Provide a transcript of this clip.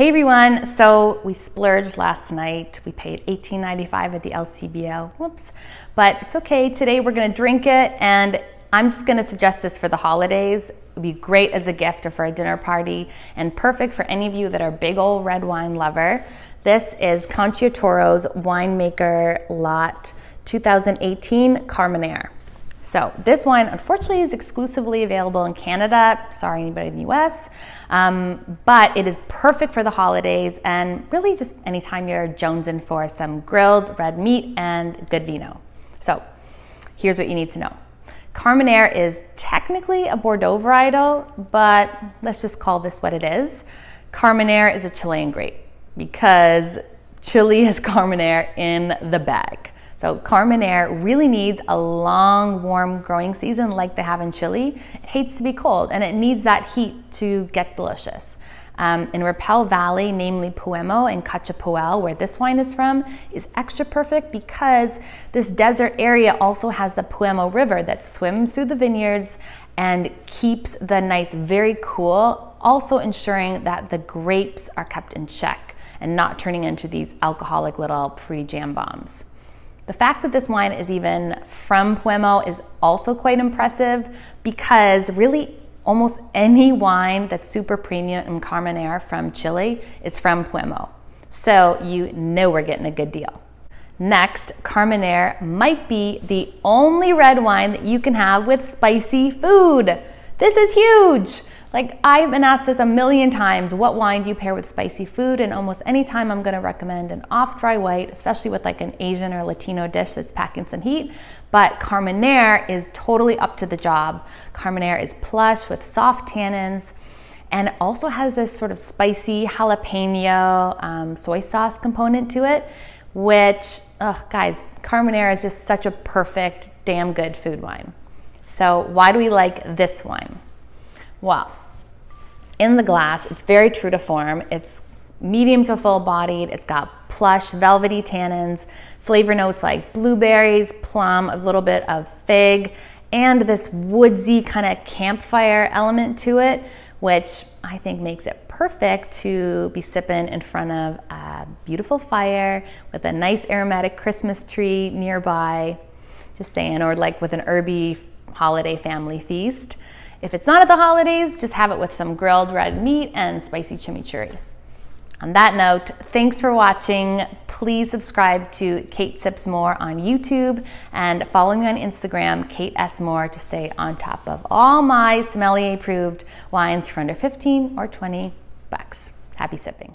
Hey everyone, so we splurged last night. We paid $18.95 at the LCBO, whoops. But it's okay, today we're gonna drink it and I'm just gonna suggest this for the holidays. It would be great as a gift or for a dinner party and perfect for any of you that are big old red wine lover. This is Concha y Toro's Winemaker Lot 2018 Carmenere. So this wine, unfortunately, is exclusively available in Canada. Sorry, anybody in the US. Um, but it is perfect for the holidays and really just anytime you're jonesing for some grilled red meat and good vino. So here's what you need to know. Carmenere is technically a Bordeaux varietal, but let's just call this what it is. Carmenere is a Chilean grape because Chile has Carmenere in the bag. So Carmenere really needs a long, warm growing season like they have in Chile. It hates to be cold and it needs that heat to get delicious. Um, in Rapel Valley, namely Peumo and Cachapoal, where this wine is from, is extra perfect because this desert area also has the Peumo River that swims through the vineyards and keeps the nights very cool, also ensuring that the grapes are kept in check and not turning into these alcoholic little fruity jam bombs. The fact that this wine is even from Peumo is also quite impressive because really almost any wine that's super premium in Carmenere from Chile is from Peumo. So you know we're getting a good deal. Next, Carmenere might be the only red wine that you can have with spicy food. This is huge. Like I've been asked this a million times, what wine do you pair with spicy food? And almost any time I'm gonna recommend an off dry white, especially with like an Asian or Latino dish that's packing some heat. But Carmenere is totally up to the job. Carmenere is plush with soft tannins and also has this sort of spicy jalapeno um, soy sauce component to it, which, oh guys, Carmenere is just such a perfect, damn good food wine. So why do we like this wine? Well, in the glass. It's very true to form. It's medium to full bodied. It's got plush, velvety tannins, flavor notes like blueberries, plum, a little bit of fig, and this woodsy kind of campfire element to it, which I think makes it perfect to be sipping in front of a beautiful fire with a nice aromatic Christmas tree nearby. Just saying, or like with an herby holiday family feast. If it's not at the holidays, just have it with some grilled red meat and spicy chimichurri. On that note, thanks for watching. Please subscribe to Kate Sips More on YouTube and follow me on Instagram, Kate S. More, to stay on top of all my sommelier approved wines for under 15 or 20 bucks. Happy sipping.